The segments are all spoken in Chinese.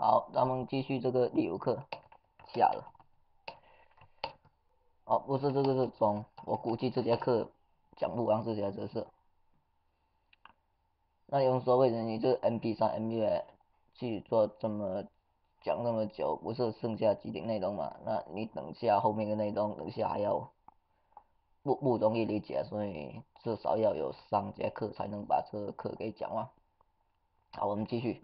好，咱们继续这个例游课下了。哦，不是这个是中，我估计这节课讲不完这节知识。那有人说，为什么你这 M P 三 M 月去做这么讲那么久，不是剩下几点内容嘛？那你等下后面的内容，等下还要不不容易理解，所以至少要有三节课才能把这个课给讲完。好，我们继续。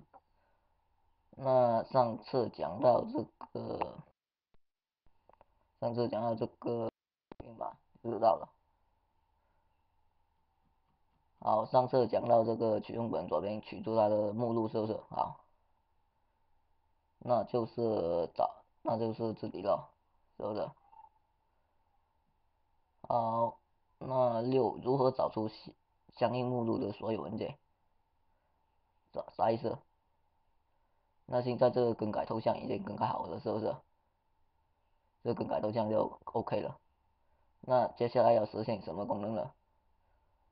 那上次讲到这个，上次讲到这个，明白知道了。好，上次讲到这个取用本左边取出它的目录是不是？好，那就是找，那就是这里了，是不是？好，那六如何找出相应目录的所有文件？啥啥意思？那现在这个更改头像已经更改好了，是不是？这个更改头像就 OK 了。那接下来要实现什么功能呢？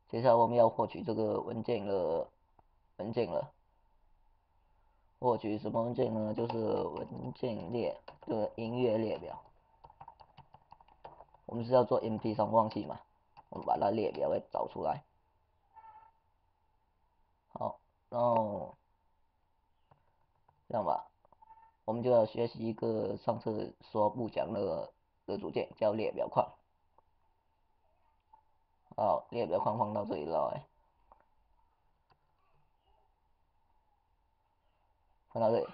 接下来我们要获取这个文件的文件了。获取什么文件呢？就是文件列，就是音乐列表。我们是要做 MP3 播放器嘛？我们把它列表给找出来。好，然后。这样吧，我们就要学习一个上次说不讲的的组件，叫列表框。好，列表框放到这里来，放到这里，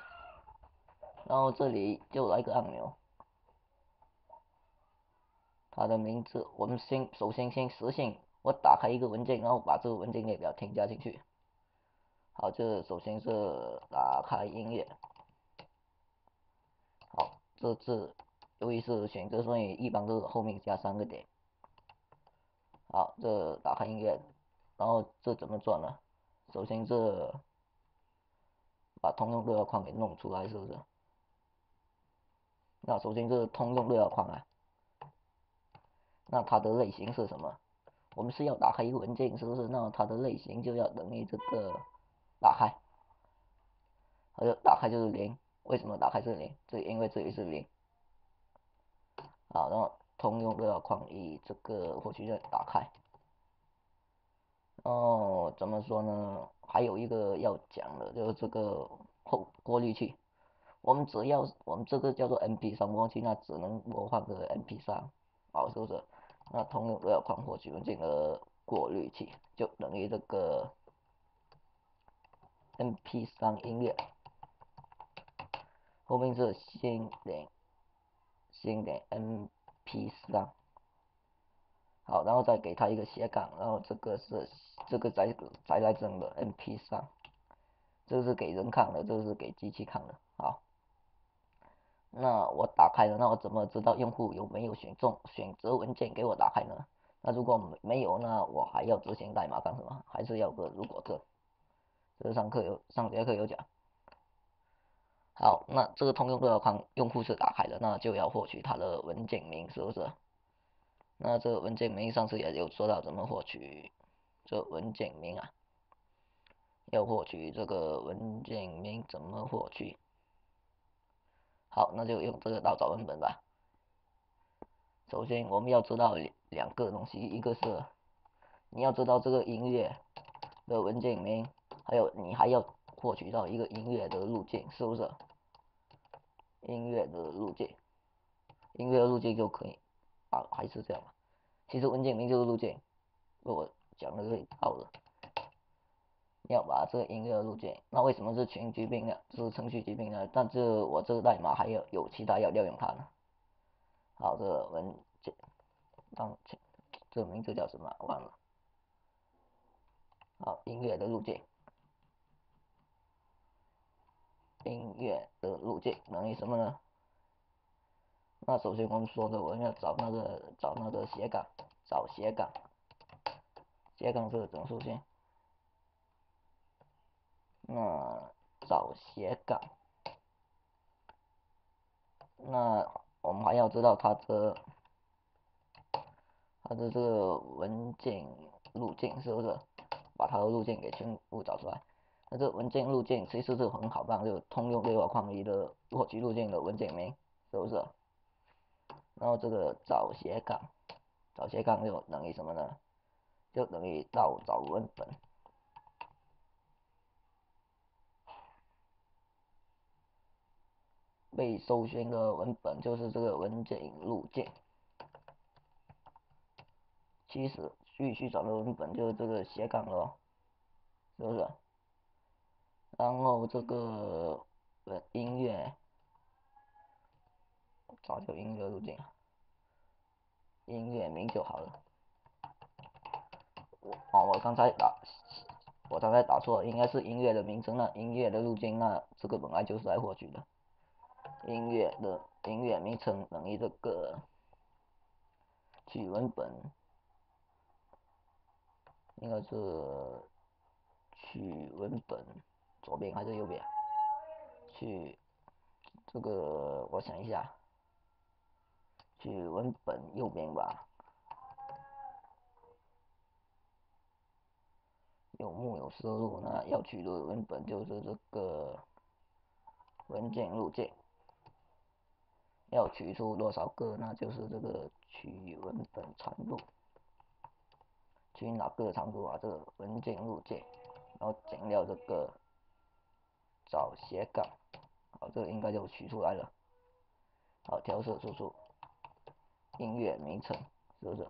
然后这里就来个按钮，它的名字我们先首先先实现，我打开一个文件，然后把这个文件列表添加进去。好，这首先是打开音乐。好，这次由于是选择，所以一般都是后面加三个点。好，这打开音乐，然后这怎么做呢？首先这把通用对话框给弄出来，是不是？那首先是通用对话框啊，那它的类型是什么？我们是要打开一个文件，是不是？那它的类型就要等于这个。打开，还有打开就是零，为什么打开是零？这因为这里是零。好，然后通用对话框以这个获取键打开。哦，怎么说呢？还有一个要讲的，就是这个后过滤器。我们只要我们这个叫做 MP3 播放器，那只能播放个 MP3，好，是不是？那通用对话框获取文件的过滤器就等于这个。MP3 音乐，后面是新点新点 MP3，好，然后再给它一个斜杠，然后这个是这个载载来整的 MP3，这是给人看的，这是给机器看的，好，那我打开了，那我怎么知道用户有没有选中选择文件给我打开呢？那如果没没有，那我还要执行代码干什么？还是要个如果这。这上课有上节课有讲，好，那这个通用对话框用户是打开的，那就要获取它的文件名，是不是？那这个文件名上次也有说到怎么获取这文件名啊？要获取这个文件名怎么获取？好，那就用这个到找文本吧。首先我们要知道两个东西，一个是你要知道这个音乐的文件名。还有，你还要获取到一个音乐的路径，是不是？音乐的路径，音乐的路径就可以啊，还是这样吧。其实文件名就是路径，我讲的最好了。要把这个音乐的路径，那为什么是群居并呢？是程序疾病呢？但是我这个代码还有有其他要调用它呢。好，这个文件当前这个名字叫什么？忘了。好，音乐的路径。音乐的路径等于什么呢？那首先我们说的，我们要找那个找那个斜杠，找斜杠，斜杠是整数线。那找斜杠，那我们还要知道它的它的这个文件路径是不是？把它的路径给全部找出来。那这个文件路径其实是很好办，就通用对话框里的获取路径的文件名，是不是？然后这个找斜杠，找斜杠就等于什么呢？就等于到找文本，被搜寻的文本就是这个文件路径。其实需去找的文本就是这个斜杠咯，是不是？然后这个音乐，找就音乐路径，音乐名就好了。我哦，我刚才打，我刚才打错了，应该是音乐的名称那音乐的路径那这个本来就是来获取的。音乐的音乐名称等于这个取文本，应该是取文本。左边还是右边？去这个，我想一下，去文本右边吧。有木有摄入，那要取的文本就是这个文件路径。要取出多少个，那就是这个取文本长度。取哪个长度啊？这个文件路径，然后减掉这个。找斜杠，好，这个应该就取出来了。好，调色输出，音乐名称是不是？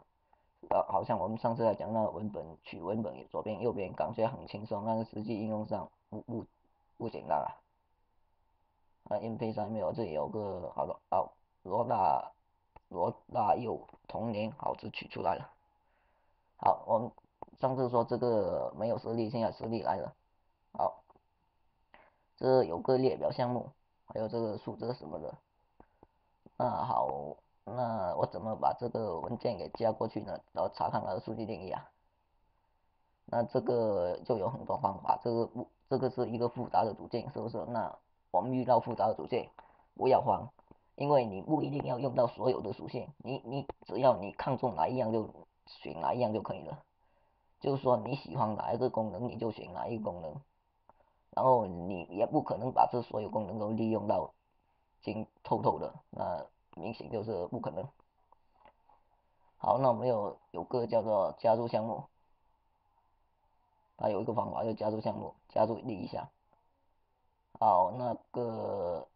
啊，好像我们上次在讲那个文本取文本，左边右边感觉很轻松，但是实际应用上不不不简单啊。啊，MP 三没有，这里有个好的，好，罗大罗大佑童年，好，这取出来了。好，我们上次说这个没有实力，现在实力来了。这有个列表项目，还有这个数字什么的。那好，那我怎么把这个文件给加过去呢？然后查看它的数据定义啊。那这个就有很多方法，这个不，这个是一个复杂的组件，是不是？那我们遇到复杂的组件，不要慌，因为你不一定要用到所有的属性，你你只要你看中哪一样就选哪一样就可以了。就是说你喜欢哪一个功能，你就选哪一个功能。然后你也不可能把这所有功能都利用到精透透的，那明显就是不可能。好，那我们有有个叫做加入项目，它有一个方法就加入项目，加入另一下。好，那个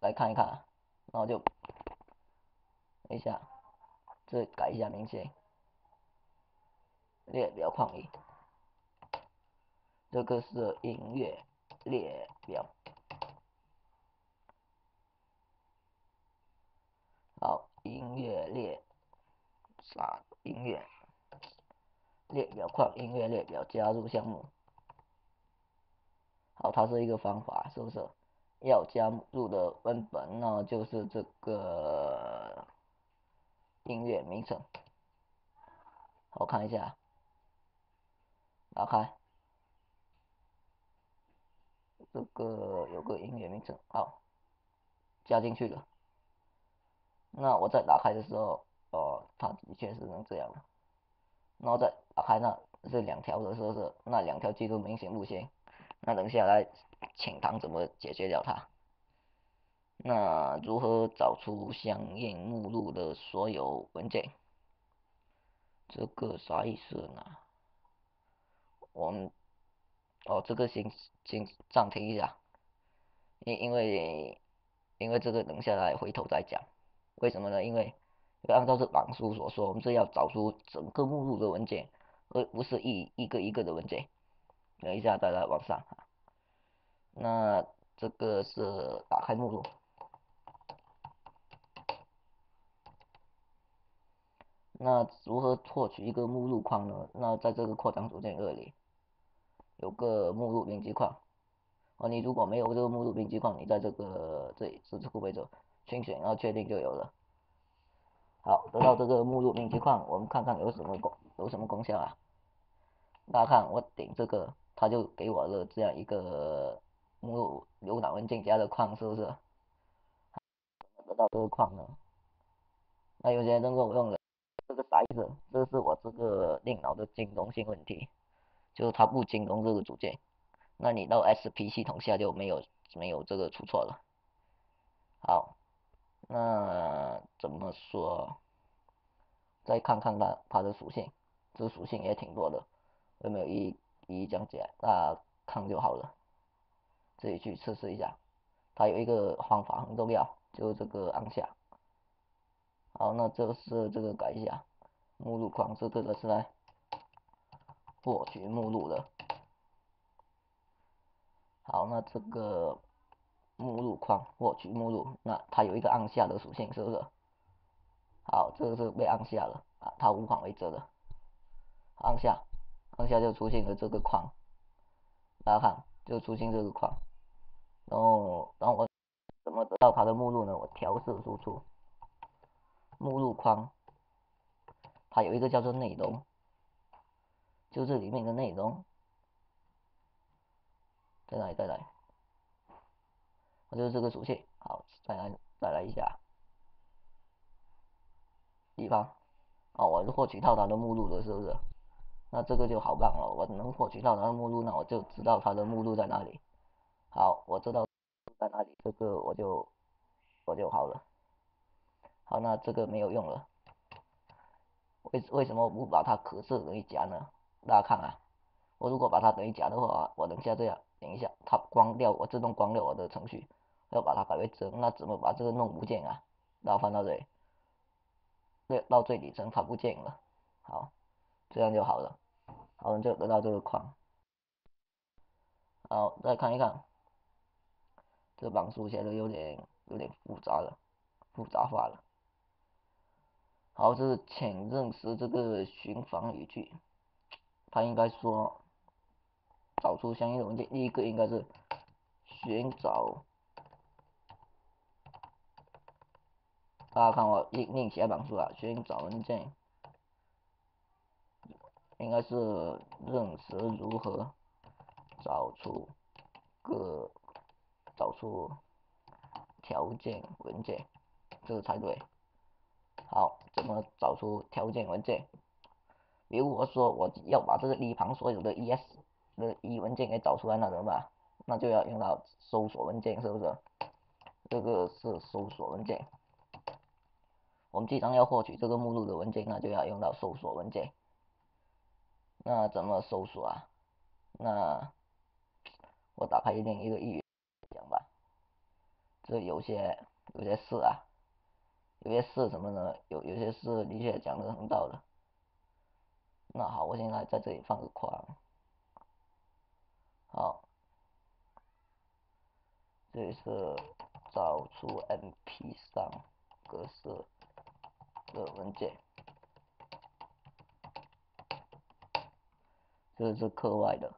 来看一看，然后就等一下，这改一下名称，列表框里。这个是音乐列表，好，音乐列啥？音乐列表框音乐列表加入项目，好，它是一个方法，是不是？要加入的文本呢，就是这个音乐名称，我看一下，打开。这个有个音乐名称，好，加进去了。那我在打开的时候，哦，它的确是能这样的。然后再打开那这两条的时候是那两条记录明显不行。那等下来，请堂怎么解决掉它？那如何找出相应目录的所有文件？这个啥意思呢？我们。哦，这个先先暂停一下，因因为因为这个等下来回头再讲，为什么呢？因为按照这榜书所说，我们是要找出整个目录的文件，而不是一一个一个的文件。等一下再来往上，那这个是打开目录，那如何获取一个目录框呢？那在这个扩张组件二里。有个目录编辑框，哦，你如果没有这个目录编辑框，你在这个这里是这个位置清选，然后确定就有了。好，得到这个目录编辑框，我们看看有什么功有什么功效啊？大家看，我点这个，它就给我了这样一个目录浏览文件夹的框，是不是？得到这个框呢？那有些人跟我用的这个啥意思？这是我这个电脑的兼容性问题。就是它不精通这个组件，那你到 SP 系统下就没有没有这个出错了。好，那怎么说？再看看它它的属性，这属性也挺多的，有没有一一一讲解？大家看就好了，自己去测试一下。它有一个方法很重要，就是这个按下。好，那这个是这个改一下，目录框是这个是来获取目录的。好，那这个目录框获取目录，那它有一个按下的属性，是不是？好，这个是被按下了啊，它无法为遮的。按下，按下就出现了这个框，大家看，就出现这个框。然后，然后我怎么得到它的目录呢？我调色输出，目录框，它有一个叫做内容，就这里面的内容。再来再来，我就是这个属性。好，再来再来一下，地方，哦，我获取到它的目录了，是不是？那这个就好办了，我能获取到它的目录，那我就知道它的目录在哪里。好，我知道在哪里，这个我就我就好了。好，那这个没有用了。为为什么不把它可视等于加呢？大家看啊，我如果把它等于假的话，我等下这样。等一下，它关掉，我自动关掉我的程序，要把它改为真，那怎么把这个弄不见啊？然后放到这里，对，到最底层它不见了，好，这样就好了，好，就得到这个框。好，再看一看，这榜书写的有点有点复杂了，复杂化了。好，这是请认识这个寻访语句，它应该说。找出相应的文件，第一个应该是寻找。大家看我另另写板书啊，寻找文件，应该是认识如何找出个找出条件文件，这个才对。好，怎么找出条件文件？比如我说我要把这个一旁所有的 ES。的一文件给找出来，那怎么办？那就要用到搜索文件，是不是？这个是搜索文件。我们既然要获取这个目录的文件，那就要用到搜索文件。那怎么搜索啊？那我打开另一个语讲吧。这有些有些事啊，有些事什么呢？有有些事的确讲的很道的。那好，我现在在这里放个框。好，这里是找出 MP 三格式的文件，这是课外的。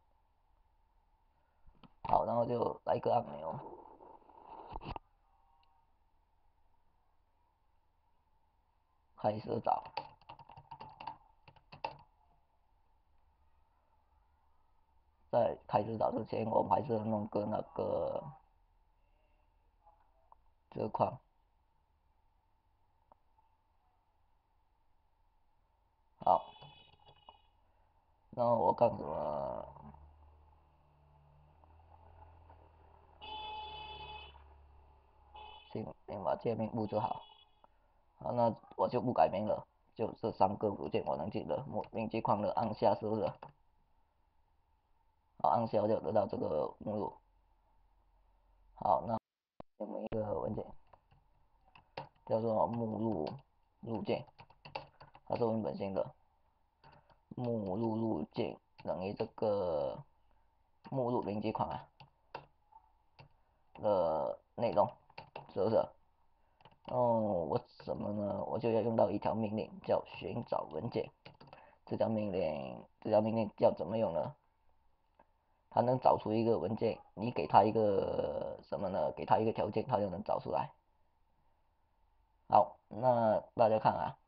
好，然后就来个按钮，开始找。在开始打之前，我们还是弄个那个这框。好，然后我干什么？先先把界面布置好。好，那我就不改名了，就这三个组件我能记得。目名记框的按下是不是？好，按下就得到这个目录。好，那我们一个文件叫做目录路径，它是我们本性的目录路径等于这个目录名记框啊的内容，是不是？哦，我什么呢？我就要用到一条命令叫寻找文件。这条命令，这条命令要怎么用呢？它能找出一个文件，你给它一个什么呢？给它一个条件，它就能找出来。好，那大家看啊，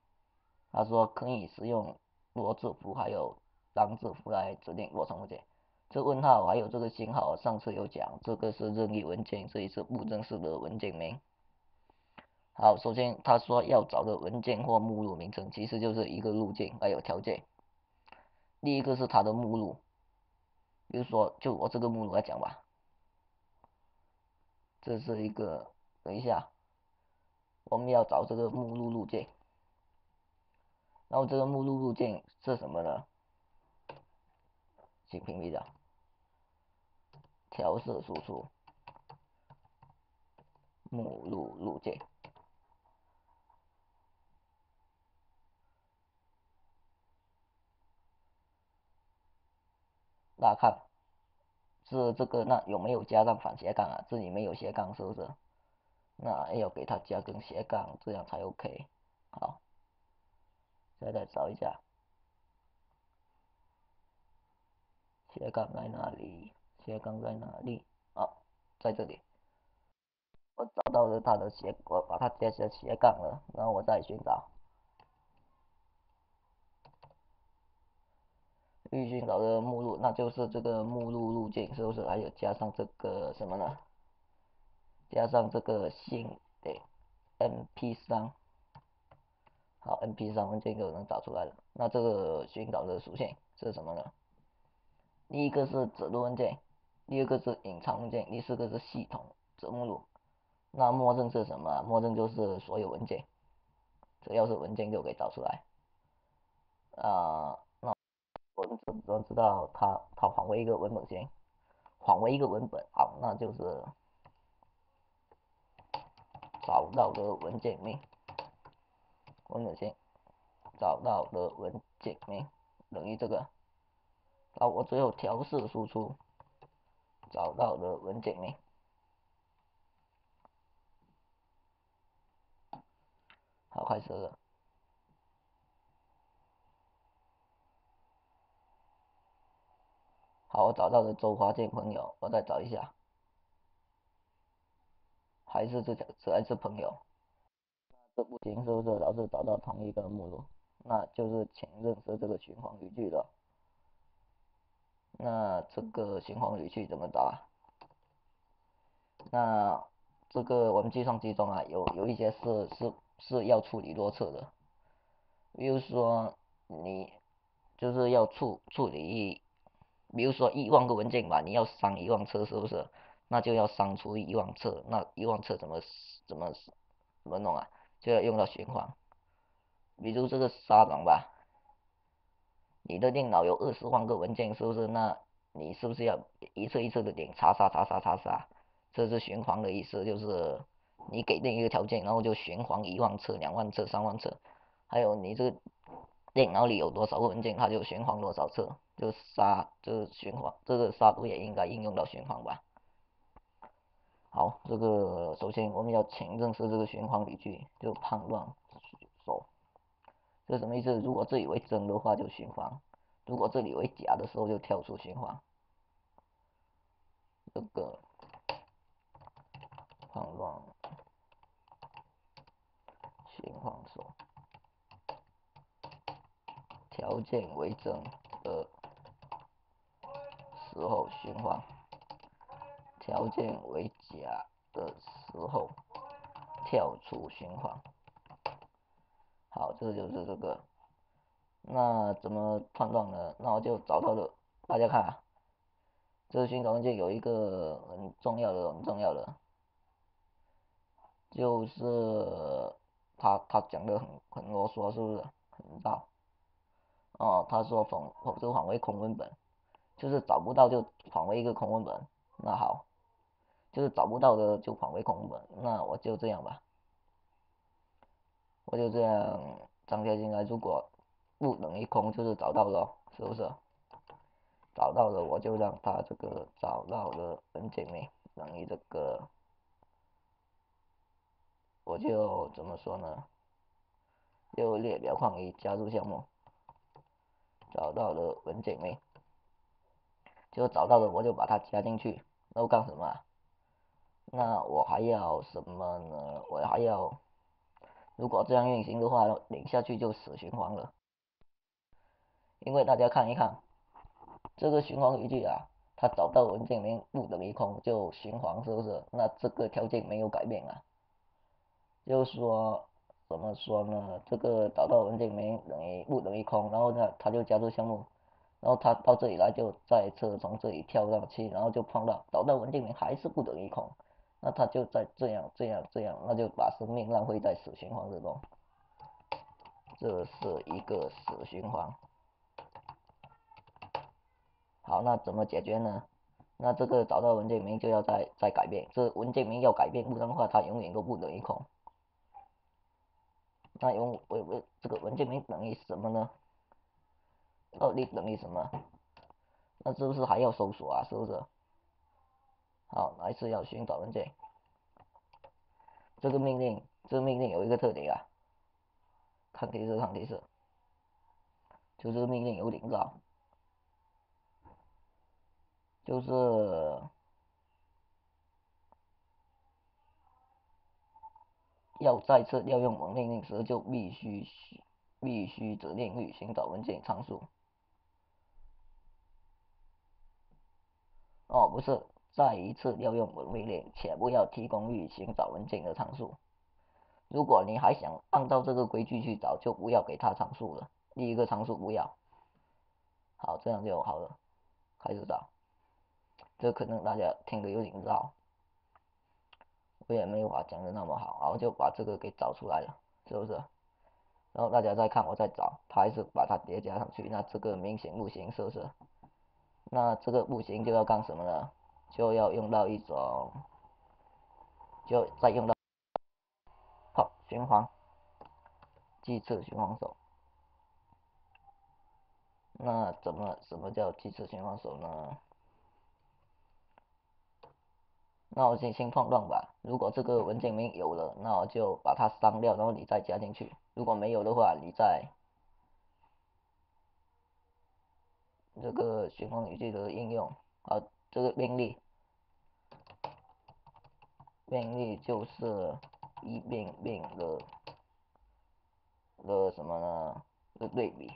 他说可以使用罗字符还有单字符来指定过程文件。这问号还有这个星号，上次有讲，这个是任意文件，这里是不正式的文件名。好，首先他说要找的文件或目录名称，其实就是一个路径还有条件。第一个是它的目录。比如说，就我这个目录来讲吧，这是一个，等一下，我们要找这个目录路径，然后这个目录路径是什么呢？请屏蔽掉，调色输出，目录路径。大家看，是这个那有没有加上反斜杠啊？这里没有斜杠是不是？那要给它加根斜杠，这样才 OK。好，再来找一下，斜杠在哪里？斜杠在哪里？啊，在这里。我找到了它的斜，我把它加成斜杠了，然后我再寻找。预寻找的目录，那就是这个目录路径，是不是？还有加上这个什么呢？加上这个新的 MP3，好，MP3 文件就能找出来了。那这个寻找的属性是什么呢？第一个是指录文件，第二个是隐藏文件，第四个是系统子目录。那默认是什么？默认就是所有文件，只要是文件就可以找出来。啊。我们只只知道它它返回一个文本先，返回一个文本，好，那就是找到的文件名，文本先找到的文件名等于这个，然后我最后调试输出找到的文件名，好，开始了。好，我找到了周华健朋友，我再找一下，还是这条，这还是朋友，这不行，是不是老是找到同一个目录？那就是请认识这个循环语句了。那这个循环语句怎么找啊？那这个我们计算机中啊，有有一些是是是要处理多次的，比如说你就是要处处理。比如说一万个文件吧，你要删一万次，是不是？那就要删除一万次，那一万次怎么怎么怎么弄啊？就要用到循环。比如这个沙狼吧，你的电脑有二十万个文件，是不是？那你是不是要一次一次的点查查查查查查？这是循环的意思，就是你给定一个条件，然后就循环一万次、两万次、三万次。还有你这个电脑里有多少个文件，它就循环多少次。就杀，就是循环，这个杀毒也应该应用到循环吧。好，这个首先我们要请认识这个循环语句，就判断说，这什么意思？如果这里为真的话就循环，如果这里为假的时候就跳出循环。这个判断循环说，条件为真的。时候循环，条件为假的时候跳出循环。好，这就是这个。那怎么判断呢？那我就找到了，大家看啊，这个寻找文件有一个很重要的、很重要的，就是他他讲的很很啰嗦，是不是？很绕。哦，他说返否则返回空文本。就是找不到就返回一个空文本，那好，就是找不到的就返回空文本，那我就这样吧，我就这样张贴进来，如果不等于空就是找到了，是不是？找到了我就让他这个找到了文件名等于这个，我就怎么说呢？就列表框里加入项目，找到了文件名。就找到了，我就把它加进去。那我干什么？那我还要什么呢？我还要，如果这样运行的话，领下去就死循环了。因为大家看一看，这个循环语句啊，它找到文件名不等于空就循环，是不是？那这个条件没有改变啊。就是说，怎么说呢？这个找到文件名等于不等于空，然后呢，他就加入项目。然后他到这里来就再次从这里跳上去，然后就碰到找到文件名还是不等于空，那他就在这样这样这样，那就把生命浪费在死循环之中，这是一个死循环。好，那怎么解决呢？那这个找到文件名就要再再改变，这文件名要改变，不然的话它永远都不等于空。那用我我这个文件名等于什么呢？二例等于什么？那是不是还要搜索啊？是不是？好，还是要寻找文件。这个命令，这个命令有一个特点啊，看提示，看提示，就是命令有领导。就是要再次调用某命令时，就必须必须指令与寻找文件参数。哦，不是，再一次调用本命令，且不要提供与寻找文件的参数。如果你还想按照这个规矩去找，就不要给它参数了。第一个参数不要。好，这样就好了。开始找。这可能大家听得有点绕，我也没有法讲的那么好，然后就把这个给找出来了，是不是？然后大家再看我再找，他还是把它叠加上去，那这个明显不行，是不是？那这个不行就要干什么呢？就要用到一种，就再用到好循环，计次循环手。那怎么什么叫计次循环手呢？那我先先判断吧。如果这个文件名有了，那我就把它删掉，然后你再加进去。如果没有的话，你再这个循环语句的应用啊，这个便利，便利就是一遍遍的的什么呢？的对比。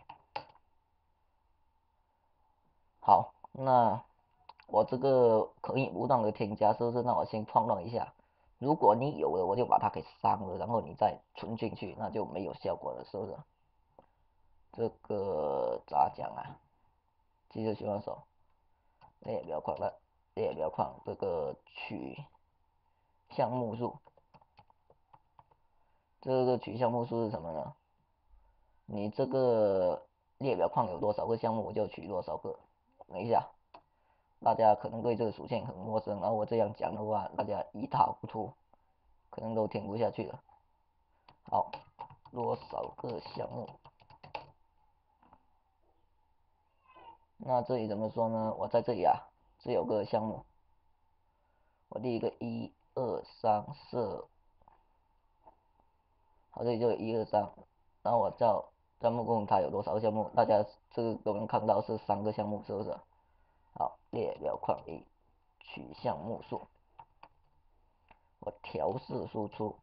好，那。我这个可以不断的添加，是不是？那我先判断一下，如果你有了，我就把它给删了，然后你再存进去，那就没有效果了，是不是？这个咋讲啊？继续循环手，列表框了，列表框这个取项目数，这个取项目数是什么呢？你这个列表框有多少个项目，我就取多少个。等一下。大家可能对这个属性很陌生，然后我这样讲的话，大家一塌糊涂，可能都听不下去了。好，多少个项目？那这里怎么说呢？我在这里啊，只有个项目，我第一个一二三四，好，这里就一二三，然后我叫招募工它有多少个项目？大家这个都能看到是三个项目，是不是？好，列表框一取项目数，我调试输出，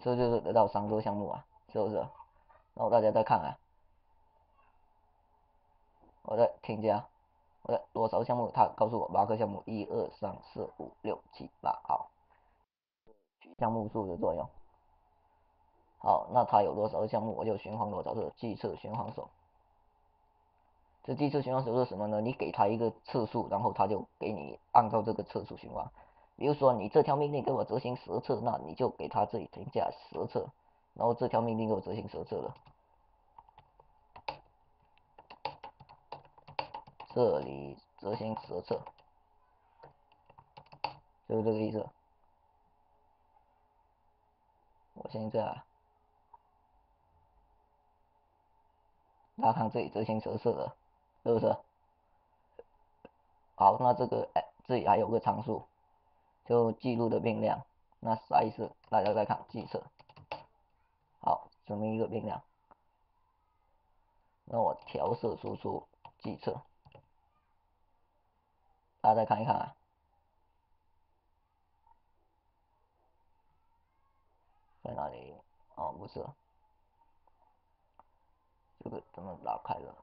这就是得到三个项目啊，是不是？然后大家再看啊，我再添加，我的多少项目？它告诉我八个项目，一二三四五六七八，好，取项目数的作用。好，那它有多少个项目，我就循环多少次计次循环手。这计次循环手是什么呢？你给它一个次数，然后它就给你按照这个次数循环。比如说你这条命令给我执行十次，那你就给它这里添加十次，然后这条命令给我执行十次了。这里执行十次，就是这个意思。我现在。大家看这里执行十次了，是不是？好，那这个哎，这里还有个参数，就记录的变量。那啥意思大家再看计测，好，这么一个变量。那我调色输出计测，大家再看一看啊。在哪里？哦，不是。这个怎么打开了？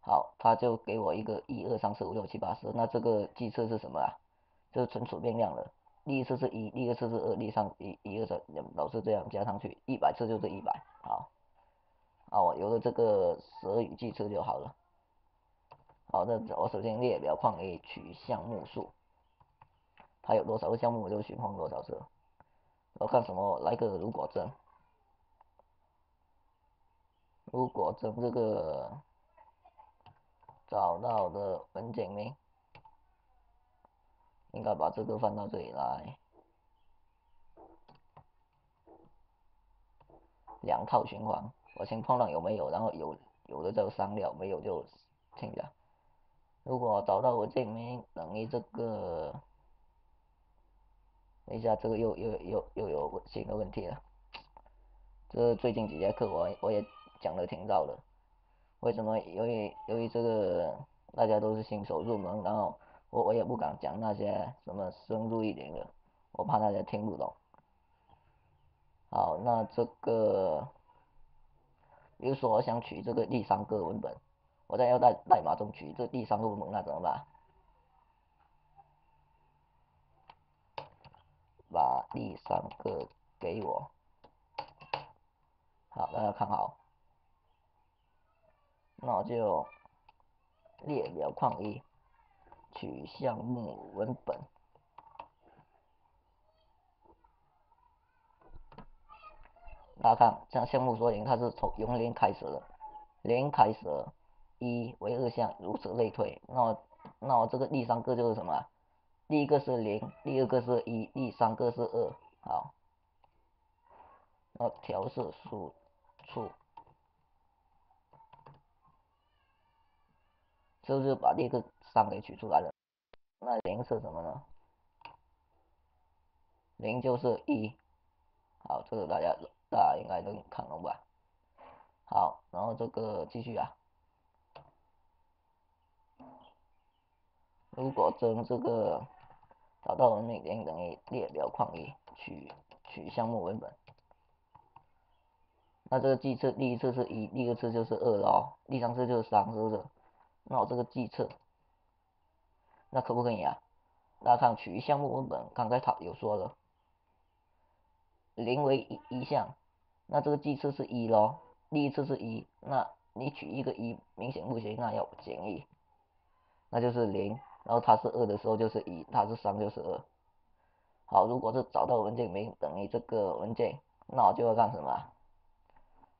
好，他就给我一个一二三四五六七八十，那这个计测是什么啊？这是存储变量了。第一次是一，第二次是二，第三一一二三，老是这样加上去，一百次就是一百，好，我，有了这个十二语句次就好了。好，那我首先列表框 A 取项目数，它有多少个项目我就循环多少次。我看什么？来个如果证，如果从这个找到的文件名，应该把这个放到这里来。两套循环，我先碰到有没有，然后有有的就删掉，没有就清掉。如果找到文件名等于这个。等一下，这个又又又又有新的问题了。这最近几节课我我也讲的挺早的，为什么？由于由于这个大家都是新手入门，然后我我也不敢讲那些什么深入一点的，我怕大家听不懂。好，那这个，比如说我想取这个第三个文本，我在要代代码中取这第三个文本，那怎么办？把第三个给我，好，大家看好，那我就列表框一取项目文本，大家看，像项目说明它是从零开始的，零开始，一为二项，如此类推，那我那我这个第三个就是什么？第一个是零，第二个是一，第三个是二，好，那调试输出，是不是把第一个三给取出来了？那零是什么呢？零就是一，好，这个大家大家应该都看懂吧？好，然后这个继续啊。如果真这个。找到文本名等于列表框一取取项目文本，那这个计次第一次是一，第二次就是二哦，第三次就是三，是不是？那我这个计策，那可不可以啊？大家看取项目文本，刚才他有说了，零为一一项，那这个计策是一咯，第一次是一，那你取一个一明显不行，那要减一，那就是零。然后它是二的时候就是一，它是三就是二。好，如果是找到文件名等于这个文件，那我就要干什么？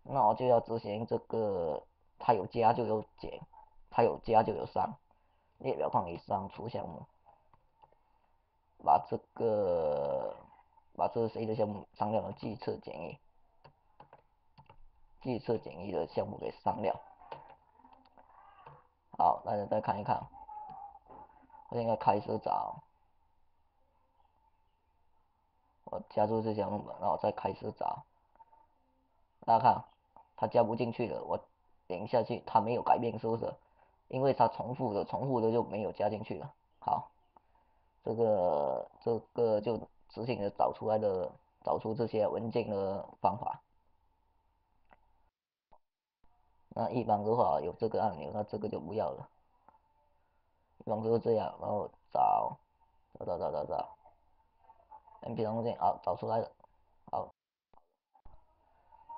那我就要执行这个，它有加就有减，它有加就有删。列表框里删除项目，把这个把这个谁的项目删掉了，计测减一，计测减一的项目给删掉。好，大家再看一看。我现在开始找，我加入这项目，然后再开始找。大家看，它加不进去了，我点下去，它没有改变，是不是？因为它重复的，重复的就没有加进去了。好，这个这个就执行的找出来的，找出这些文件的方法。那一般的话有这个按钮，那这个就不要了。一般都是这样，然后找找找找找找，MP 文件好找出来了，好，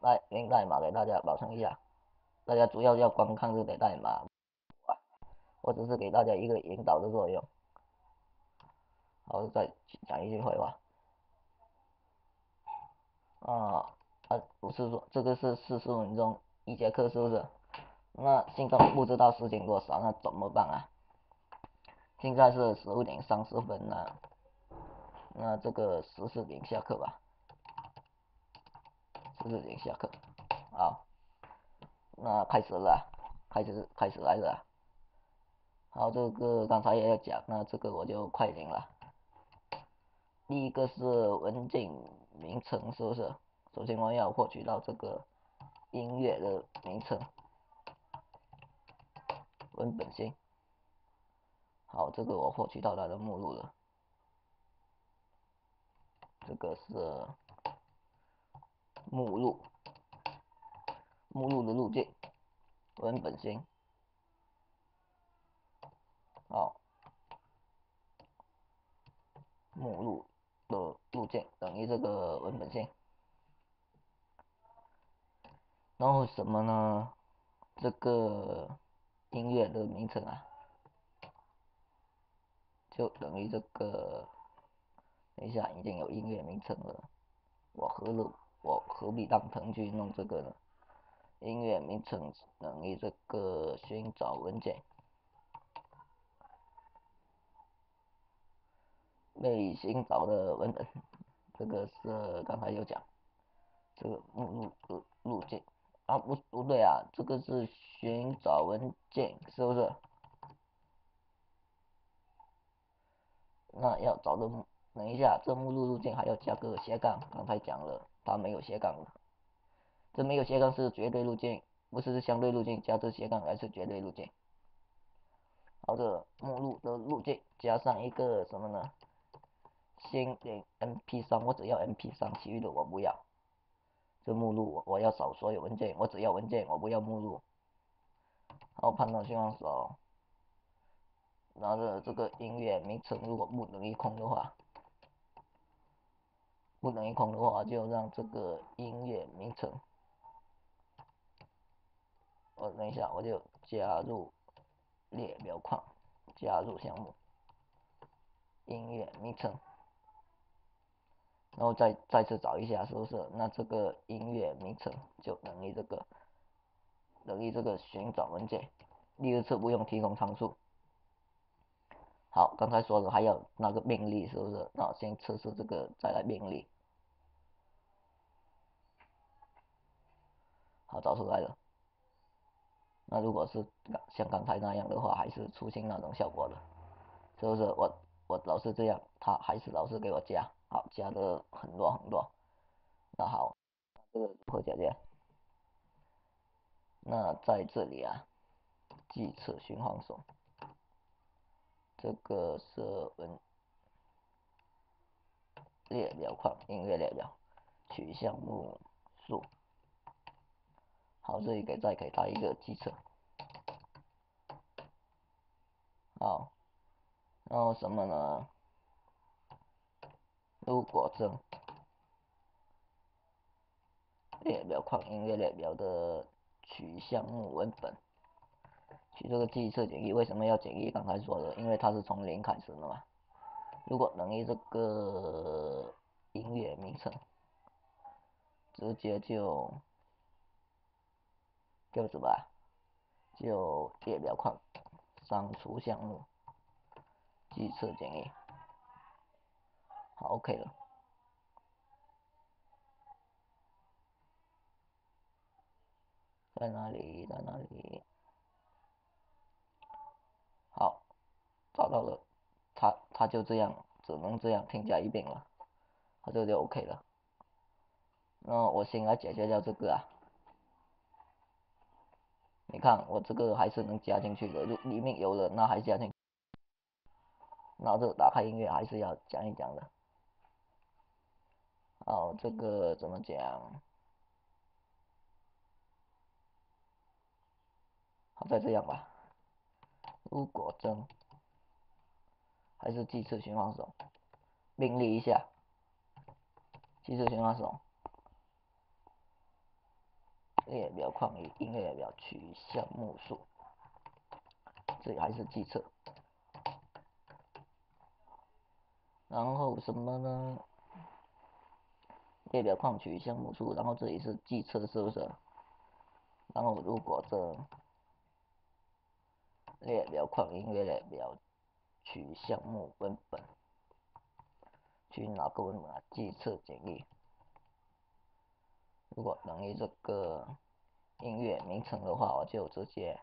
来连代码给大家保存一下，大家主要要观看这个代码，我只是给大家一个引导的作用，好再讲一句废话，啊啊不是说这个是四十分钟一节课是不是？那现在不知道时间多少，那怎么办啊？现在是十五点三十分了，那这个十四点下课吧，十四点下课，好，那开始了，开始开始来了，好，这个刚才也要讲，那这个我就快点了。第一个是文件名称，是不是？首先我要获取到这个音乐的名称，文本先。好，这个我获取到它的目录了。这个是目录，目录的路径，文本型。好，目录的路径等于这个文本性。然后什么呢？这个音乐的名称啊，就等于这个，等一下已经有音乐名称了，我何了我何必当腾去弄这个呢？音乐名称等于这个寻找文件，被寻找的文本，这个是刚才有讲，这个目录的路径。啊不不对啊，这个是寻找文件是不是？那要找的，等一下，这目录路径还要加个斜杠，刚才讲了，它没有斜杠了。这没有斜杠是绝对路径，不是相对路径，加这斜杠还是绝对路径。好的，目录的路径加上一个什么呢？先点 MP3，我只要 MP3，其余的我不要。这目录我我要扫所有文件，我只要文件，我不要目录。好，判断信号扫，拿着这个音乐名称如果不等于空的话，不等于空的话，就让这个音乐名称，我等一下我就加入列表框，加入项目，音乐名称。然后再再次找一下，是不是？那这个音乐名称就等于这个，等于这个寻找文件。第二次不用提供参数。好，刚才说的还有那个病例，是不是？那先测试这个，再来病例。好，找出来了。那如果是像刚才那样的话，还是出现那种效果的，是不是？我我老是这样，他还是老是给我加。好，加的很多很多。那好，这个如何解决？那在这里啊，计测循环手，这个是文列表框音乐列表取项目数。好，这里给再给他一个计策。好，然后什么呢？如果正列表框音乐列表的取项目文本，取这个计策简易，为什么要简易？刚才说的，因为它是从零开始的嘛。如果等于这个音乐名称，直接就就什么？就列表框删除项目计策简易。好，OK 了，在哪里？在哪里？好，找到了，他他就这样，只能这样添加一遍了，他这就 OK 了。那我先来解决掉这个啊，你看我这个还是能加进去的，就里面有了，那还加进，那这打开音乐还是要讲一讲的。好，这个怎么讲？好，再这样吧。如果真还是计测循环手，命令一下，计测循环手，列表框与音乐列表取项目数，这里还是计测，然后什么呢？列表框取项目数，然后这里是计测，是不是？然后如果这列表框音乐列表取项目文本，取哪个文本啊？计测简易。如果等于这个音乐名称的话，我就直接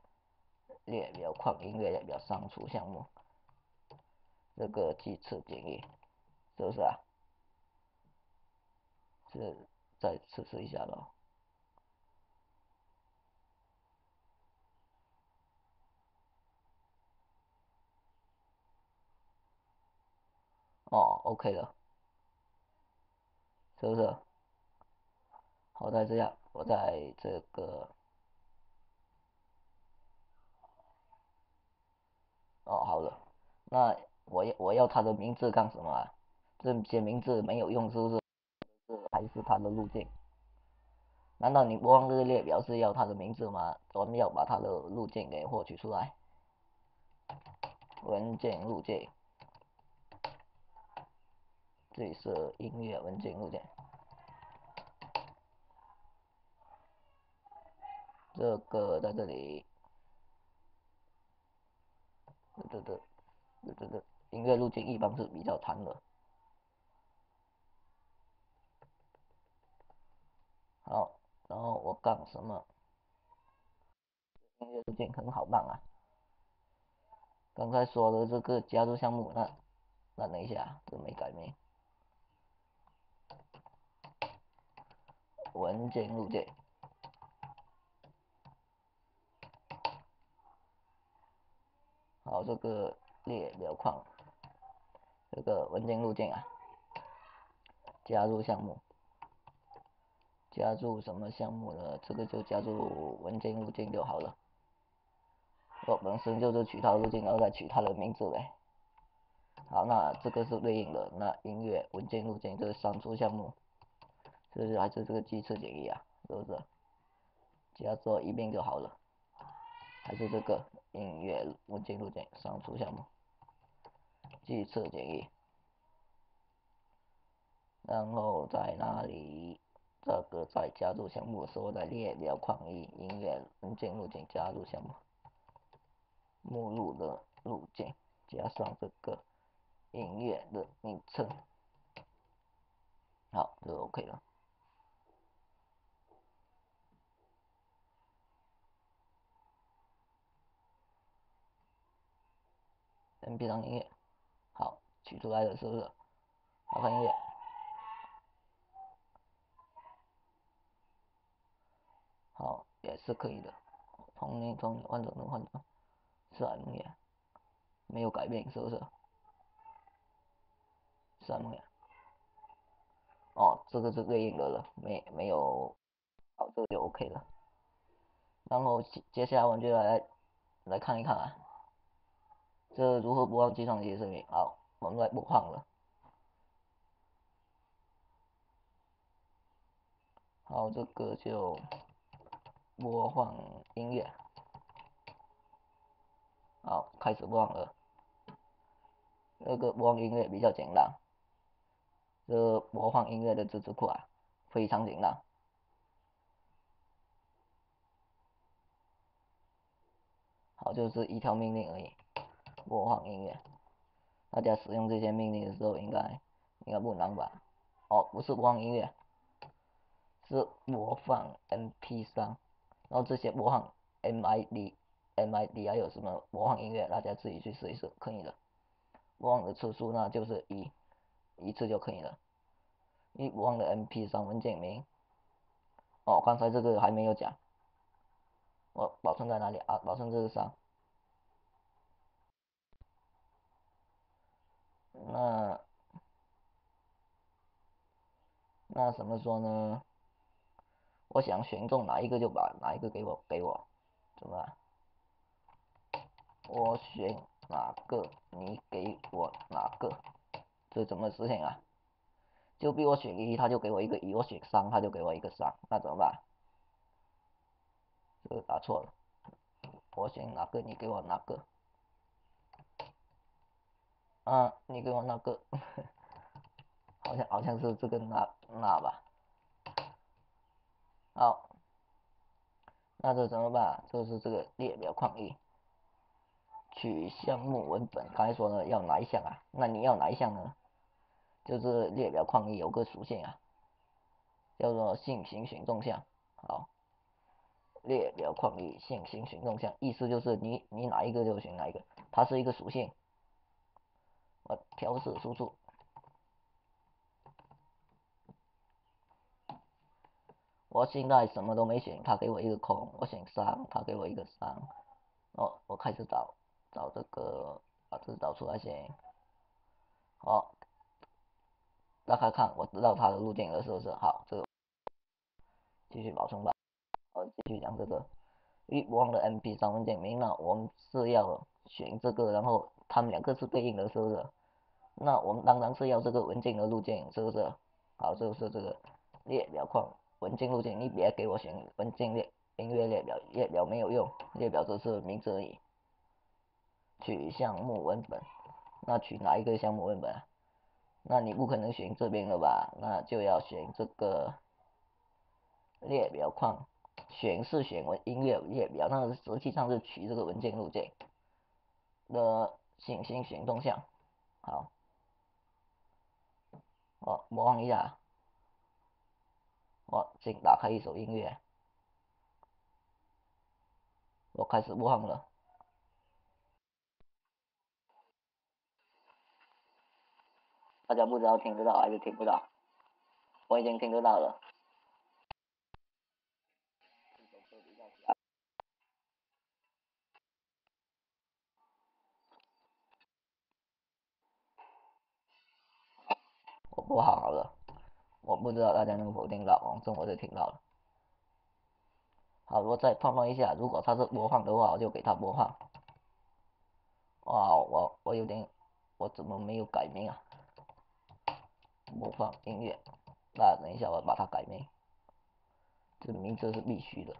列表框音乐列表删除项目，这个计测简易，是不是啊？再测试一下咯。哦，OK 了，是不是？好，再这样，我在这个，哦，好了，那我要我要他的名字干什么啊？这些名字没有用，是不是？这还是它的路径？难道你播放这个列表是要它的名字吗？我们要把它的路径给获取出来。文件路径，这里是音乐文件路径。这个在这里，对对对，对对对，音乐路径一般是比较长的。好，然后我干什么？音乐路径很好办啊。刚才说的这个加入项目，那那等一下，这没改名。文件路径，好，这个列表框，这个文件路径啊，加入项目，加入什么项目呢？这个就加入文件路径就好了。我本身就是取它路径，然后再取它的名字呗。好，那这个是对应的。那音乐文件路径就是删除项目，是不是还是这个计测简易啊？是不是？只要做一遍就好了。还是这个音乐文件路径删除项目，计测简易。然后在哪里？这个在加入项目的时候，在列表框里音乐文件路径加入项目。目录的路径加上这个音乐的名称，好，就 OK 了。MP 三音乐，好，取出来的是不是？好看音乐，哦，也是可以的。同年同年换成能换成。三年没有改变，是不是？三年哦，这个是对应的了，没没有，好，这个就 OK 了。然后接下来我们就来来看一看啊，这如何播放计算机视频？好，我们来播放了。好，这个就播放音乐。好，开始播放了。这个播放音乐比较简单，这个播放音乐的资质库啊，非常简单。好，就是一条命令而已，播放音乐。大家使用这些命令的时候，应该应该不难吧？哦，不是播放音乐，是播放 MP3，然后这些播放 MID。MID 还有什么播放音乐？大家自己去试一试，可以的。播放的次数那就是一一次就可以了。一播放的 MP3 文件名。哦，刚才这个还没有讲。我保存在哪里啊？保存这个上。那那怎么说呢？我想选中哪一个就把哪一个给我给我，怎么办？我选哪个，你给我哪个，这怎么实现啊？就比我选一，他就给我一个一；我选三，他就给我一个三，那怎么办？这个打错了，我选哪个，你给我哪个？啊，你给我那个，好像好像是这个那那吧？好，那这怎么办？就是这个列表框一。取项目文本，刚才说呢要哪一项啊？那你要哪一项呢？就是列表框里有个属性啊，叫做性行选中项。好，列表框里性行选中项，意思就是你你哪一个就选哪一个，它是一个属性。我调试输出，我现在什么都没选，他给我一个空，我选三，他给我一个三。哦，我开始找。找这个，把这个找出来先。好，大家看，我知道它的路径了，是不是？好，这个继续保存吧。好继续讲这个预播放的 MP3 文件名呢，我们是要选这个，然后他们两个是对应的，是不是？那我们当然是要这个文件的路径，是不是？好，这个是这个列表框文件路径，你别给我选文件列音乐列表，列表没有用，列表只是名字而已。取项目文本，那取哪一个项目文本？那你不可能选这边了吧？那就要选这个列表框，选是选文音乐列表，但是实际上是取这个文件路径的信息选动向。好，我模仿一下，我请打开一首音乐，我开始播放了。大家不知道听得到还是听不到？我已经听得到了。我播好了，我不知道大家能否听到，反正我是听到了。好，我再放放一下，如果它是播放的话，我就给它播放。哇，我我有点，我怎么没有改名啊？播放音乐，那等一下我把它改名，这个名字是必须的。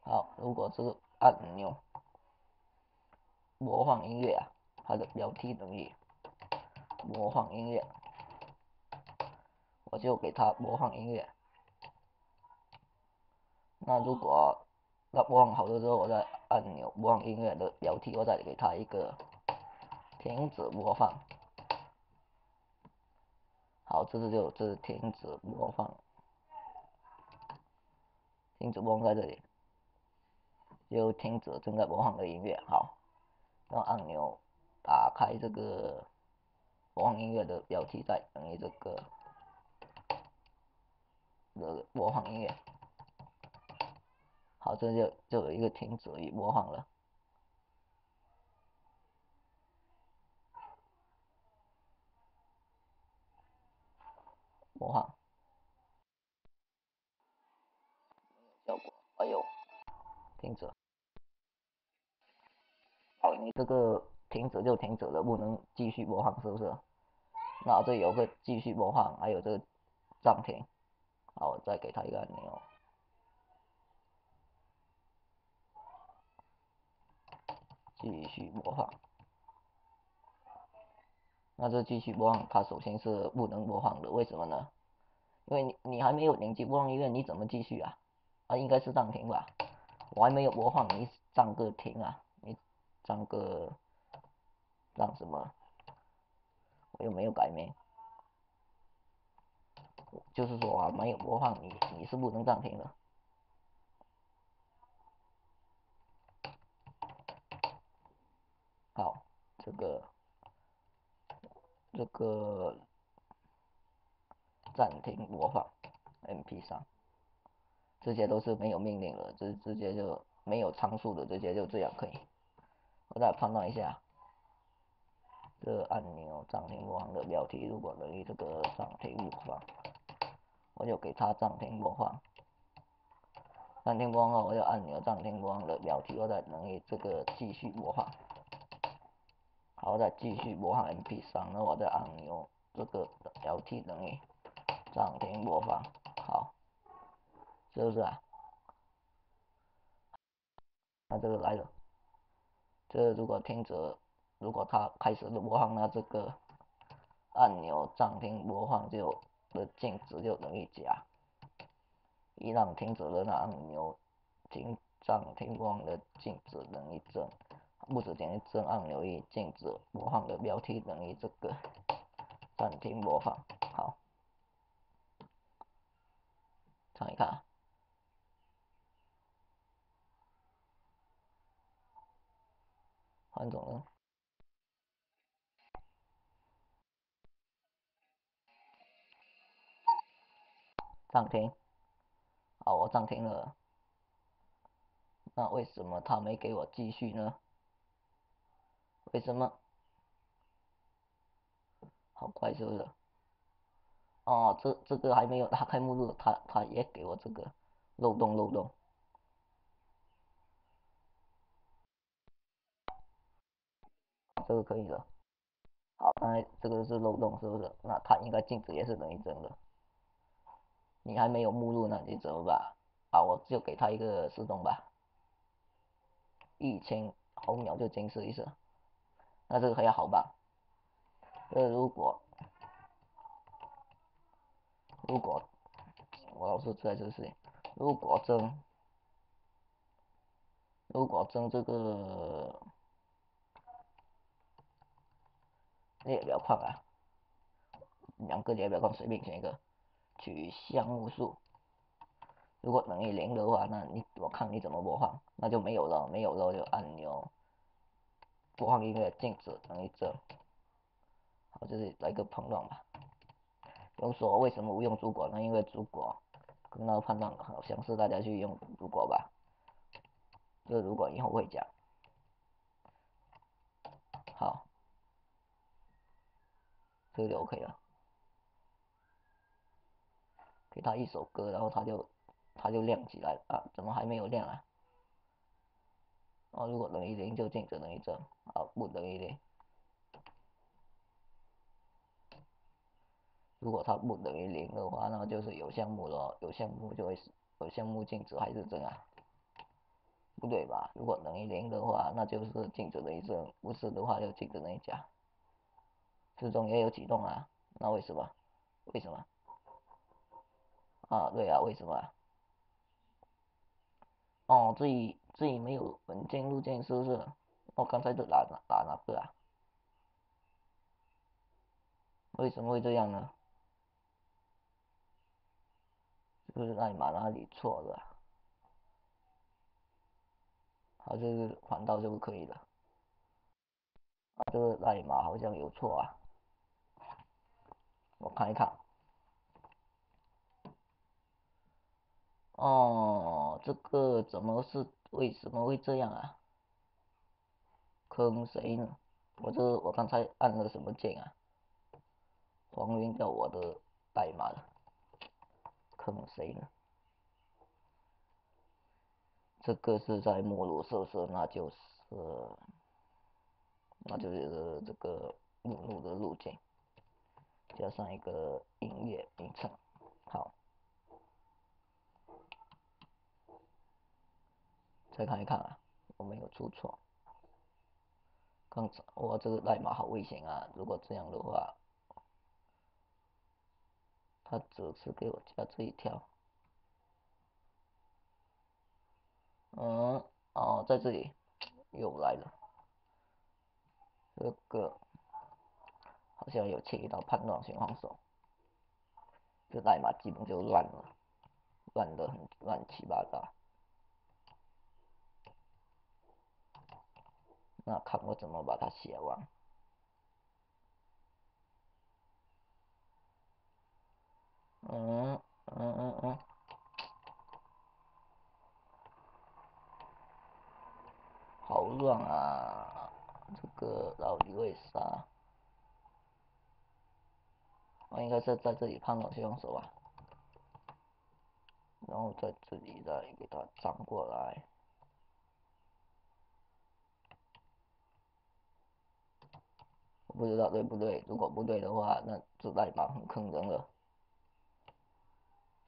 好，如果这个按钮播放音乐啊，它的标题等于播放音乐，我就给它播放音乐。那如果那播放好了之后，我再按钮播放音乐的标题，我再给它一个停止播放。好，这是就这是停止播放，停止播放在这里，就停止正在播放的音乐。好，用按钮打开这个播放音乐的标题，再等于这个的播放音乐。好，这就就有一个停止与播放了。播放，效果，哎呦，停止。好，你这个停止就停止了，不能继续播放，是不是？那这有个继续播放，还有这个暂停。好，我再给他一个按钮。继续播放，那这继续播放，它首先是不能播放的，为什么呢？因为你你还没有点击播放音乐，你怎么继续啊？啊，应该是暂停吧？我还没有播放，你暂个停啊？你暂个让什么？我又没有改名，就是说啊，没有播放，你你是不能暂停的。好，这个这个暂停播放 MP 三，这些都是没有命令的，直直接就没有参数的，直接就这样可以。我再判断一下，这个按钮暂停播放的标题如果等于这个暂停播放，我就给它暂停播放。暂停播放后，我就按钮暂停播放的标题，我再等于这个继续播放。好，再继续播放 MP 三，那我再按钮这个 LT 等于暂停播放，好，是不是啊？那这个来了，这如果停止，如果它开始的播放，那这个按钮暂停播放就的静止就等于假，一旦停止了，那按钮停暂停播放的静止等于正。不止等于正按钮一静止播放的标题等于这个暂停播放，好，看一看啊，换种了，暂停，好，我暂停了，那为什么他没给我继续呢？为什么？好怪是不是？哦，这这个还没有打开目录，他他也给我这个，漏洞漏洞。这个可以了。好，刚才这个是漏洞，是不是？那它应该静止也是等于真的。你还没有目录，那你怎么办？啊，我就给他一个失动吧，一千毫秒就监视一次。那这个还要好吧？呃，如果如果我老是在这事情，如果真如果真这个。列表框啊，两个列表框随便选一个，取项目数，如果等于零的话，那你我看你怎么播放，那就没有了，没有了就按钮播放音乐静止等于这，好，这是来个碰撞吧。用说为什么不用主果呢？因为主果跟那个判断好像是大家去用主果吧，这如果以后会讲，好。这就 OK 了，给他一首歌，然后他就他就亮起来啊？怎么还没有亮啊？哦，如果等于零就静止等于这，啊不等于零。如果它不等于零的话，那就是有项目了，有项目就会有项目静止还是真啊？不对吧？如果等于零的话，那就是静止等于真，不是的话就静止等于假。之中也有启动啊，那为什么？为什么？啊，对啊，为什么？哦，这里这里没有文件路径是不是？我刚才都打打哪个啊？为什么会这样呢？是不是代码哪里错了？好，这是还到就可以了。啊，这个代码好像有错啊。我看一看，哦，这个怎么是为什么会这样啊？坑谁呢？我这我刚才按了什么键啊？还原掉我的代码了，坑谁呢？这个是在目录设置，那就是那就是这个目录的路径。加上一个音乐名称，好，再看一看啊，有没有出错？刚才我这个代码好危险啊！如果这样的话，他只是给我加这一条，嗯，哦，在这里又来了，这个。好像有切一刀判断情况手，这代码基本就乱了，乱的很乱七八糟。那看我怎么把它写完。嗯嗯嗯嗯，好乱啊！这个到底为啥？我应该是在这里判断用手吧，然后在这里再给它转过来。我不知道对不对，如果不对的话，那这代码很坑人了。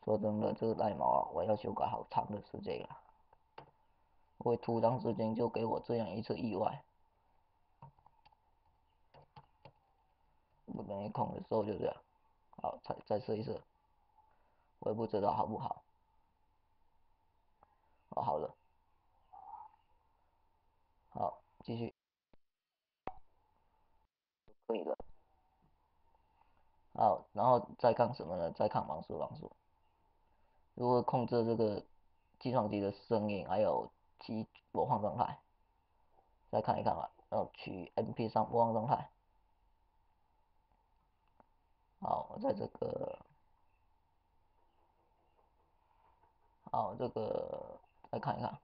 说真的，这个代码啊我要修改好长的时间啊！会突然之间就给我这样一次意外，不等于空的时候就这样。好，再再试一试，我也不知道好不好。哦，好了，好，继续，可以了。好，然后再看什么呢？再看网速，网速。如何控制这个计算机的声音，还有其播放状态？再看一看吧。然后取 MP3 播放状态。好，我在这个，好，这个来看一看，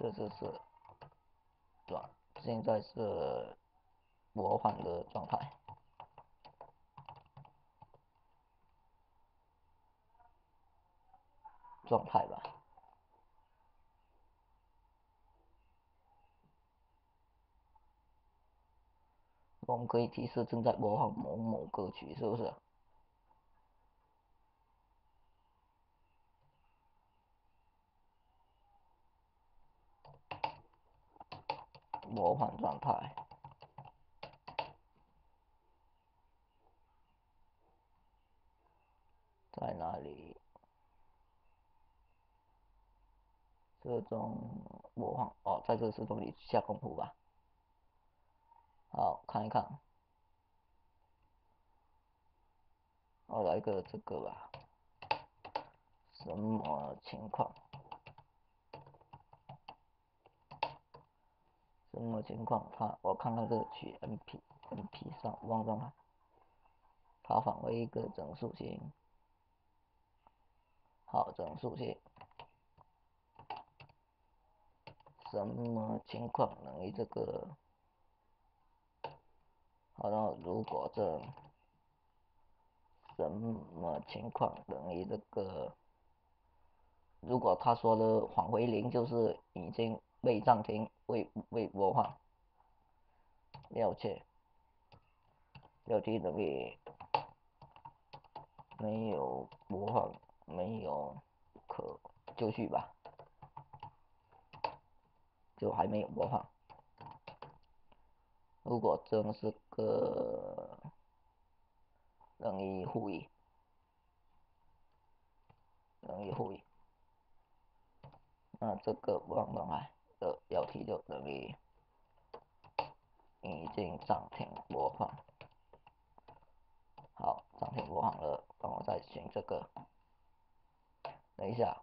这就是转，现在是魔幻的状态。状态吧。我们可以提示正在播放某某歌曲，是不是？模仿状态在哪里？这种模仿哦，在这个石头里下功夫吧。好，看一看。我来个这个吧。什么情况？什么情况？他，我看看这个曲 M P M P 上忘状态，它返回一个整数型。好，整数型。什么情况等于这个？然后如果这什么情况等于这个？如果他说的返回零，就是已经被暂停、未未播放。了解，了解等于没有播放，没有可继续吧，就还没有播放。如果真是个等于负一，等于负一。那这个播放状态的标题就等于已经暂停播放。好，暂停播放了，然后再选这个。等一下，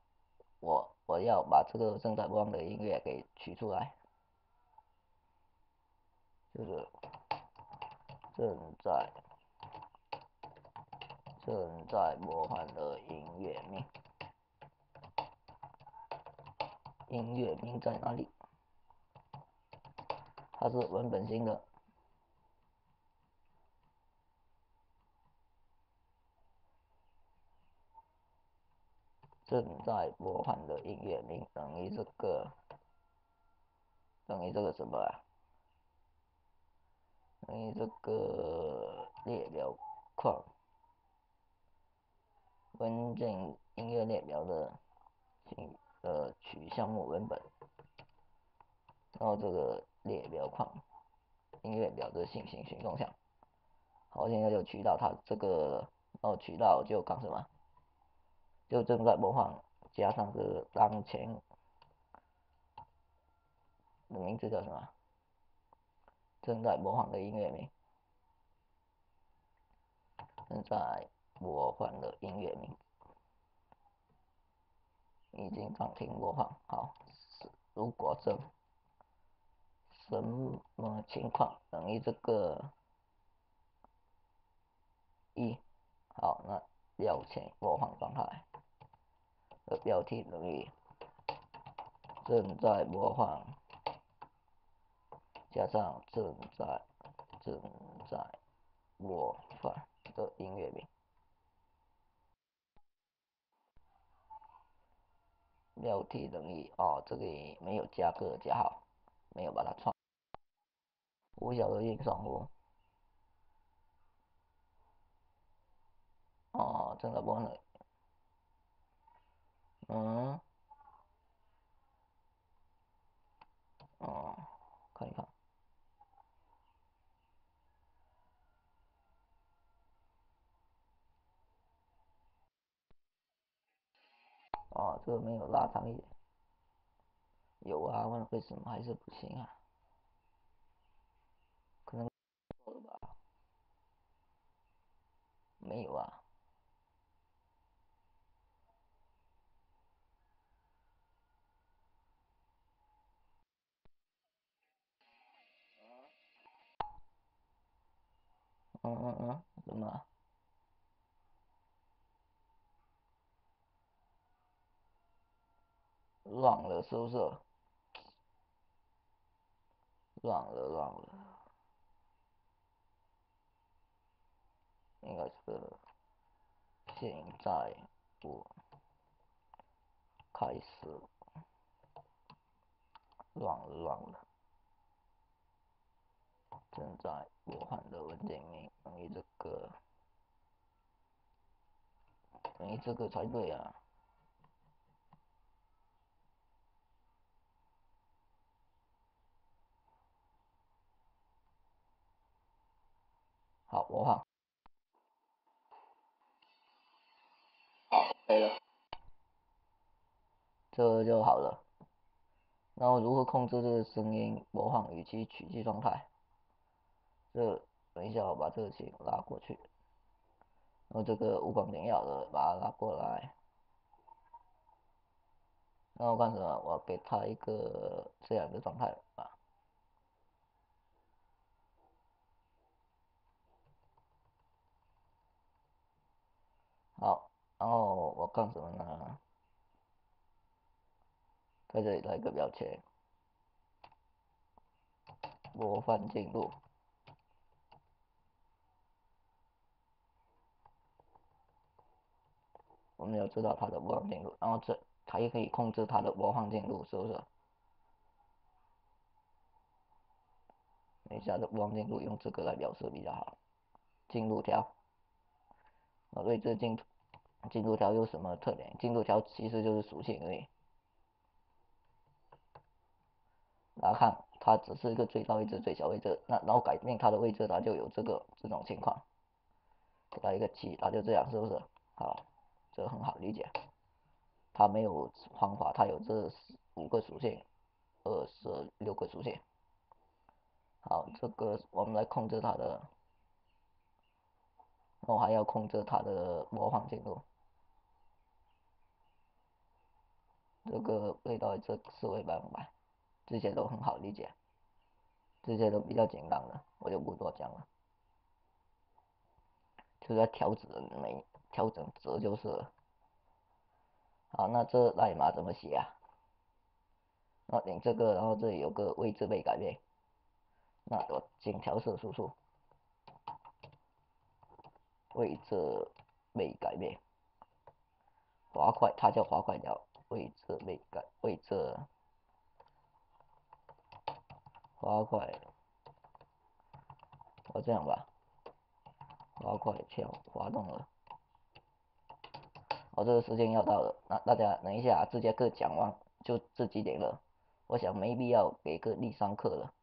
我我要把这个正在播放的音乐给取出来，这个正在正在播放的音乐名。音乐名在哪里？它是文本型的。正在播放的音乐名等于这个，等于这个什么啊？等于这个列表框，文件音乐列表的。呃，取项目文本，然后这个列表框，音乐表的信息群共享。好，现在就取到它这个，然后取到就干什么？就正在播放，加上个当前的名字叫什么？正在播放的音乐名，正在播放的音乐名。已经暂停播放，好，如果这什么情况等于这个一，好，那标签播放状态的标题等于正在播放加上正在正在播放的音乐名。标题等于哦，这个没有加个加号，没有把它创。五小的运算符。哦，正在播呢。嗯。哦，看一看。啊，这个没有拉长一点，有啊？问为什么还是不行啊？可能了吧？没有啊？嗯嗯嗯，怎么？乱了是不是？乱了乱了，应该是现在不开始乱乱了，正在播放的文件名等于这个，等于这个才对啊。好，播放。了，这就好了。然后如何控制这个声音播放语气取气状态？这等一下我把这个琴拉过去，然后这个无光点要的把它拉过来。然后干什么？我给它一个这样的状态吧。好。然后我干什么呢？在这里来一个标签，播放进度。我们要知道它的播放进度，然后这它也可以控制它的播放进度，是不是？等一下的播放进度用这个来表示比较好。进度条，我对这进。进度条有什么特点？进度条其实就是属性而已。大家看，它只是一个最大位置、最小位置，那然后改变它的位置，它就有这个这种情况。给它一个七，它就这样，是不是？好，这很好理解。它没有方法，它有这五个属性，二十六个属性。好，这个我们来控制它的，我还要控制它的播放进度。这个味道这四位百分百，这些都很好理解，这些都比较简单的，我就不多讲了。就在调整没调整值就是。好，那这代码怎么写啊？那点这个，然后这里有个位置被改变，那我进调色输出，位置被改变，滑块，它叫滑块条。位置被改，位置滑块，我这样吧，滑块跳滑动了，我这个时间要到了，那大家等一下，这节课讲完就这几点了，我想没必要给个第三课了。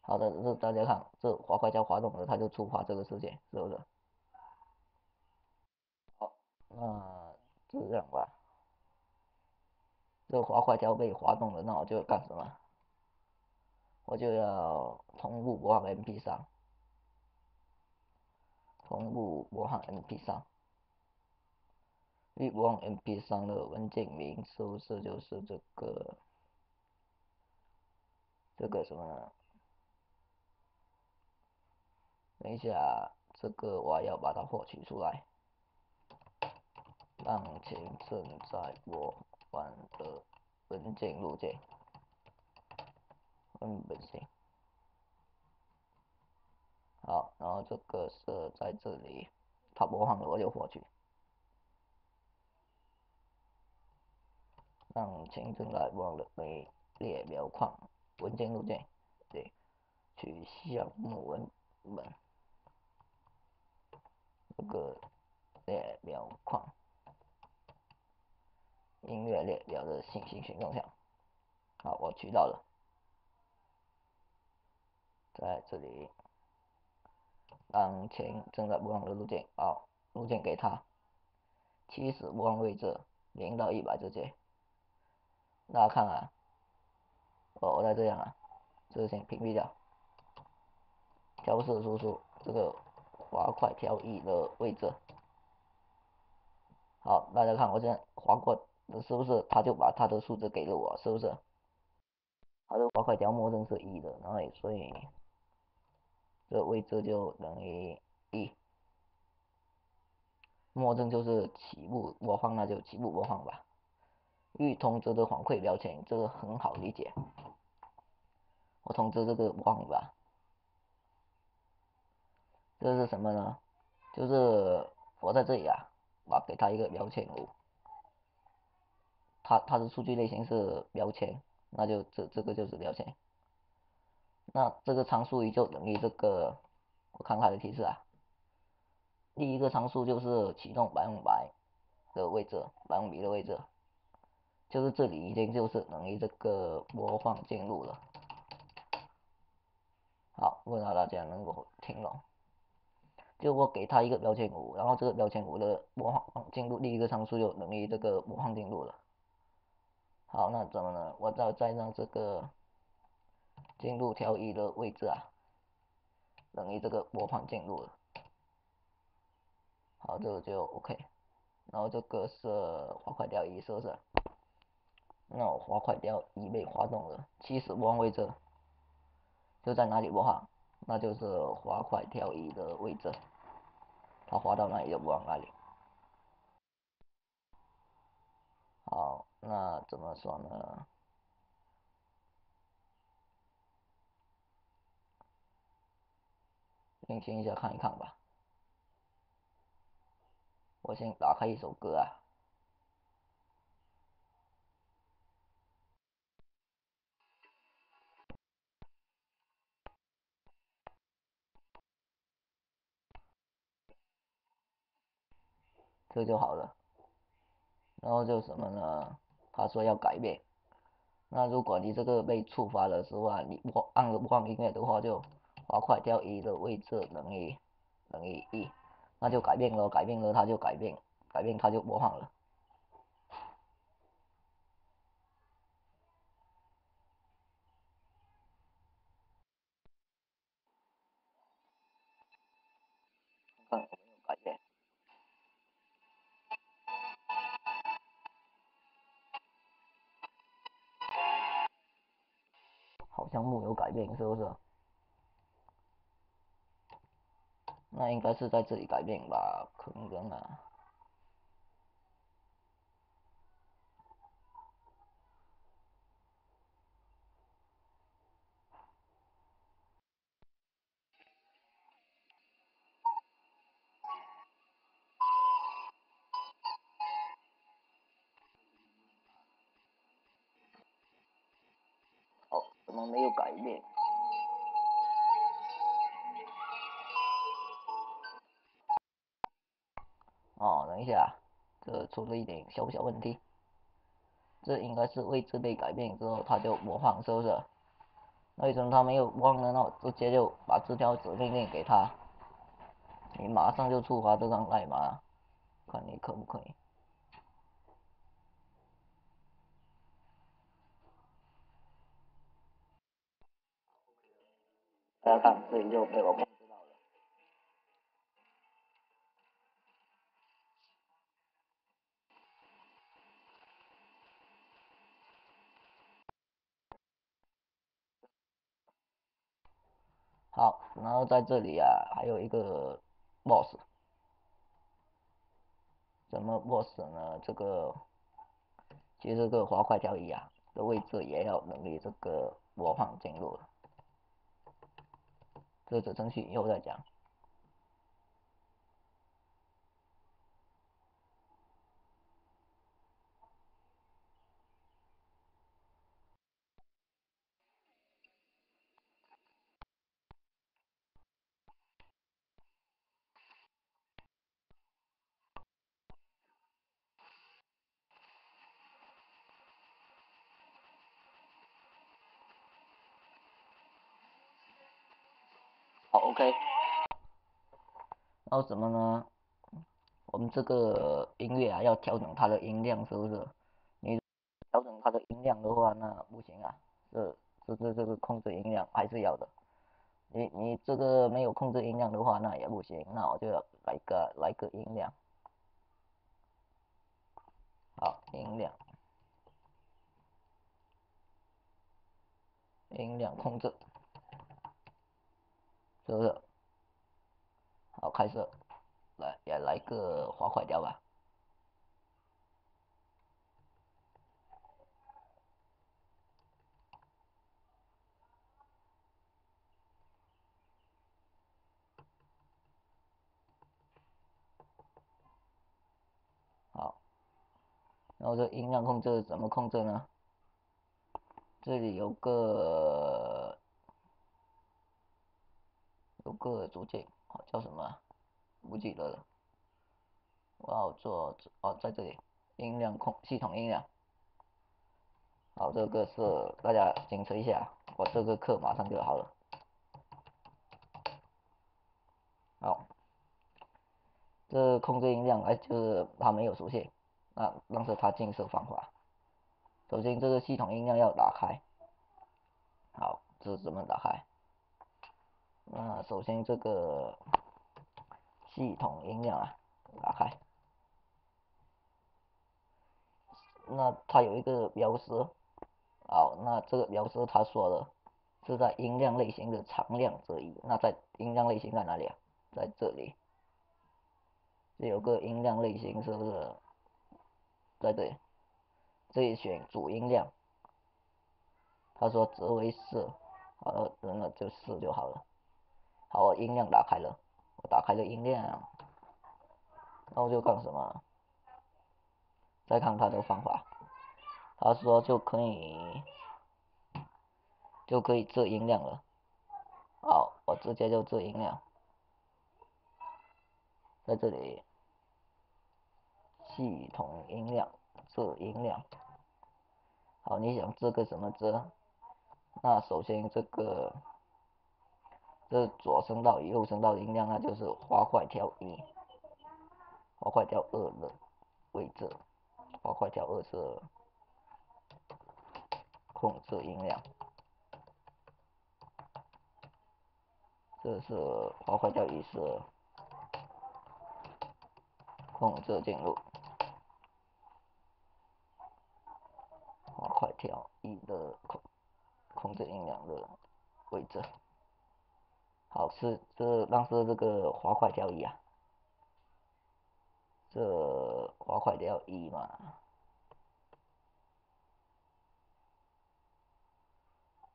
好的，这大家看，这滑块跳滑动了，它就触发这个事件，是不是？好，那。就这样吧，这个滑块条被滑动了，那我就要干什么？我就要同步播放 MP 三，同步播放 MP 三，预播放 MP 三的文件名是不是就是这个？这个什么？等一下，这个我要把它获取出来。当前正在播放的文件路径，文本性。好，然后这个是在这里，它播放了我就获取。当前正在播放的为列表框文件路径，对，取项目文本，这个列表框。音乐列表的信息群动项，好，我取到了，在这里，当前正在播放的路径，好，路径给它，起始播放位置零到一百之间，大家看啊，我我再这样啊，这个先屏蔽掉，调色输出这个滑块调一的位置，好，大家看我现在滑过。那是不是他就把他的数字给了我？是不是？他的滑块条默认是一的，然后所以这位置就等于一。默认就是起步播放，那就起步播放吧。预通知的反馈标签，这个很好理解。我通知这个播放吧。这是什么呢？就是我在这里啊，我给他一个标签哦。它它的数据类型是标签，那就这这个就是标签。那这个参数就等于这个，我看它的提示啊。第一个参数就是启动百分百的位置，百分比的位置，就是这里已经就是等于这个播放进入了。好，不知道大家能够听懂。就我给它一个标签五，然后这个标签五的播放进入第一个参数就等于这个播放进入了。好，那怎么呢？我再再让这个进入条一的位置啊，等于这个播放进入了。好，这个就 OK。然后这个是滑块条一，是不是？那我滑块条一被滑动了，起始播放位置就在哪里播放？那就是滑块条一的位置，它滑到哪里就播放哪里。好，那怎么说呢？运行一下看一看吧。我先打开一首歌啊。这就好了，然后就什么呢？他说要改变，那如果你这个被触发的时候啊，你播按不放音乐的话，就滑块调一的位置等于等于一，那就改变了，改变了它就改变，改变它就播放了。好像木有改变，是不是？那应该是在这里改变吧？可能啊。没有改变？哦，等一下，这出了一点小小问题。这应该是位置被改变之后，它就播放，是不是？为什么它没有播放呢？那我直接就把这条指令链给他，你马上就触发这张代码，看你可不可以。大家看，这里就被我控制到了。好，然后在这里啊，还有一个 boss，怎么 boss 呢？这个其实这个滑块交易啊的位置也要能力这个播放进入了。这则程序以后再讲。，OK。然后什么呢？我们这个音乐啊，要调整它的音量，是不是？你调整它的音量的话，那不行啊。这、这、这、这个控制音量还是要的。你、你这个没有控制音量的话，那也不行。那我就要来个、来个音量。好，音量，音量控制。是不是？好，开始，来也来个滑块调吧。好，然后这音量控制怎么控制呢？这里有个有个组件，哦叫什么？不记得了。我要做哦，在这里音量控系统音量。好，这个是大家检测一下，我这个课马上就好了。好，这控制音量哎，就是它没有属性。那让是它进设方法。首先，这个系统音量要打开。好，这是怎么打开？那首先这个系统音量啊，打开。那它有一个标识。好，那这个标识他说了是在音量类型的常量这一。那在音量类型在哪里啊？在这里。这有个音量类型是不是？在这里，这里选主音量，他说值为四，好了，那就四就好了。好，我音量打开了，我打开了音量，然后就干什么？再看他的方法，他说就可以就可以测音量了。好，我直接就测音量，在这里。系统音量，测音量。好，你想这个什么遮？那首先这个，这左声道与右声道的音量，那就是滑块调一，滑块调二的位置，滑块调二是控制音量，这是滑块调一是控制进入。滑块调一的控控制音量的位置，好是这让是这个滑块调一啊，这滑块调一嘛，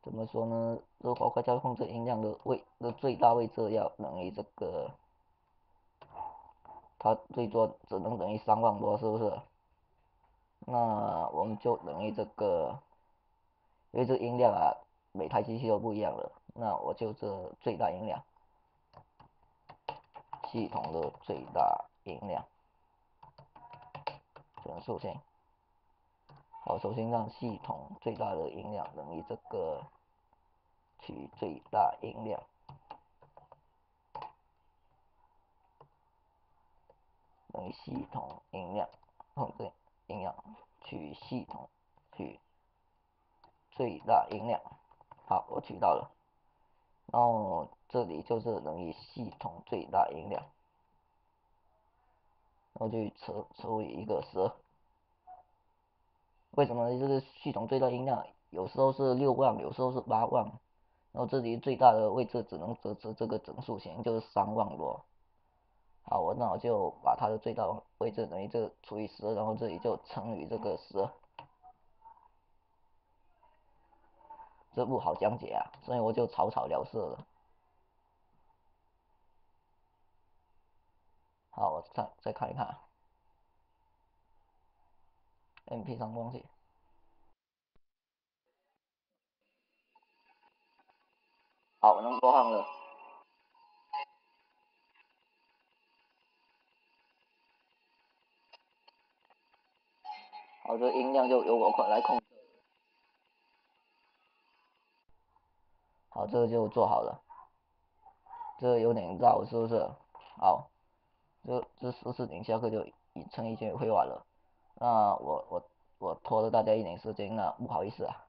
怎么说呢？这滑块调控制音量的位的最大位置要等于这个，它最多只能等于三万多，是不是？那我们就等于这个，因为这音量啊，每台机器都不一样了。那我就这最大音量，系统的最大音量，整数线。好，首先让系统最大的音量等于这个取最大音量，等于系统音量控制。音量取系统取最大音量，好，我取到了。然后这里就是等于系统最大音量，然后就除除以一个十。为什么呢？就是系统最大音量有时候是六万，有时候是八万，然后这里最大的位置只能得知这个整数线，就是三万多。好，我那我就把它的最大位置等于这除以十，然后这里就乘以这个十，这不好讲解啊，所以我就草草了事了。好，我再再看一看，M P 三东西，好，我能播放了。好，这音量就由我来控制。好，这个就做好了。这个有点绕，是不是？好，这这十四点下课就已成已经会完了。那我我我拖了大家一点时间，那不好意思啊。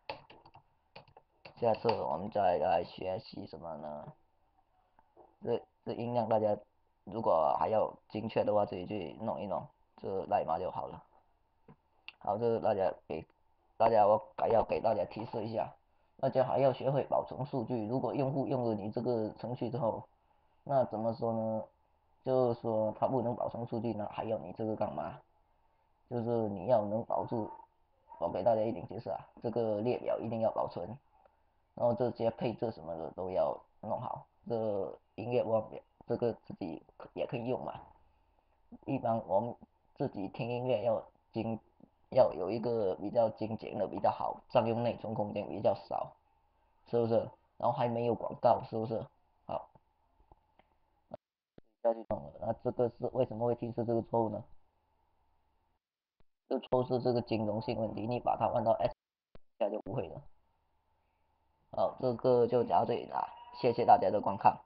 下次我们再来学习什么呢？这这音量大家如果还要精确的话，自己去弄一弄，这代码就好了。好，这是大家给大家，我还要给大家提示一下，大家还要学会保存数据。如果用户用了你这个程序之后，那怎么说呢？就是说他不能保存数据，那还要你这个干嘛？就是你要能保住，我给大家一点提示啊，这个列表一定要保存，然后这些配置什么的都要弄好。这音乐忘表，这个自己也可以用嘛。一般我们自己听音乐要经。要有一个比较精简的比较好，占用内存空间比较少，是不是？然后还没有广告，是不是？好，要去弄了。那这个是为什么会提示这个错误呢？这错是这个金融性问题，你把它换到 S 下就不会了。好，这个就讲到这里啦，谢谢大家的观看。